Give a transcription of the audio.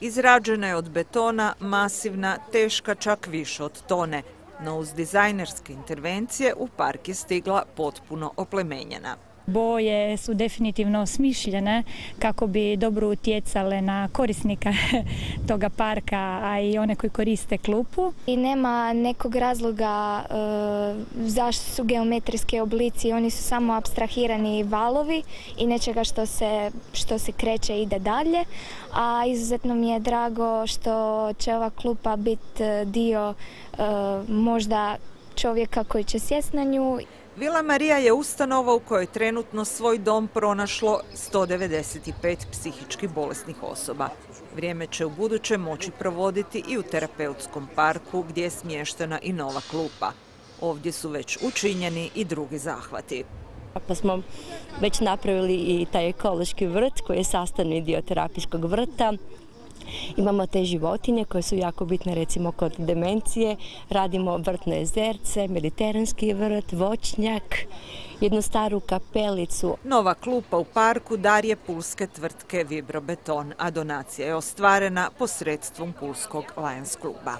Izrađena je od betona, masivna, teška čak više od tone, no uz dizajnerske intervencije u park je stigla potpuno oplemenjena. Boje su definitivno smišljene kako bi dobro utjecale na korisnika toga parka, a i one koji koriste klupu. I nema nekog razloga e, zašto su geometrijski oblici, oni su samo abstrahirani valovi i nečega što se, što se kreće i ide dalje. A izuzetno mi je drago što će ova klupa biti dio e, možda čovjeka koji će sjest na nju. Vila Marija je ustanova u kojoj trenutno svoj dom pronašlo 195 psihički bolesnih osoba. Vrijeme će u buduće moći provoditi i u terapeutskom parku gdje je smještena i nova klupa. Ovdje su već učinjeni i drugi zahvati. Pa smo već napravili i taj ekološki vrt koji je sastavni dio terapijskog vrta. Imamo te životinje koje su jako bitne recimo kod demencije. Radimo vrtno jezerce, mediteranski vrt, voćnjak, jednu staru kapelicu. Nova klupa u parku dar je pulske tvrtke Vibrobeton, a donacija je ostvarena posredstvom Pulskog Lions kluba.